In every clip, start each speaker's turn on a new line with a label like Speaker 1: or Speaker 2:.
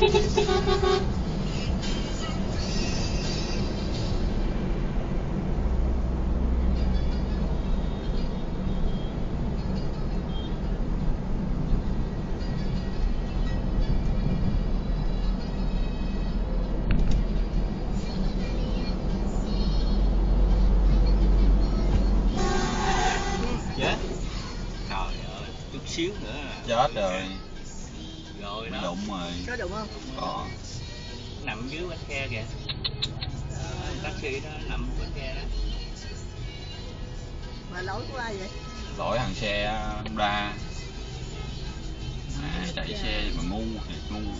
Speaker 1: chết. Chút xíu nữa.
Speaker 2: Chết rồi
Speaker 1: rồi đó.
Speaker 2: Đụng rồi.
Speaker 3: Có đụng không?
Speaker 2: Có.
Speaker 1: Nằm dưới bánh xe kìa. Đó, taxi đó nằm bánh xe đó.
Speaker 3: Mà lỗi của ai vậy?
Speaker 2: Lỗi thằng xe Honda à, chạy xe. mà ngu thiệt ngu.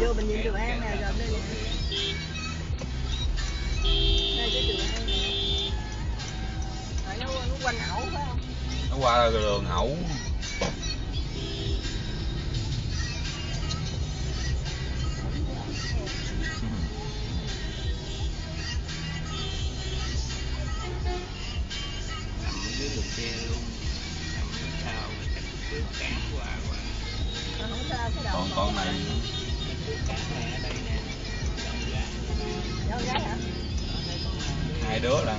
Speaker 3: Vô bệnh viện Trường An nè gần đây nó, quanh ẩu phải không
Speaker 2: nó qua đường ẩu
Speaker 1: nằm dưới đường luôn sau qua qua
Speaker 2: còn con này.
Speaker 1: Bước cán này đây nè
Speaker 3: Con gái hả
Speaker 2: hai đứa là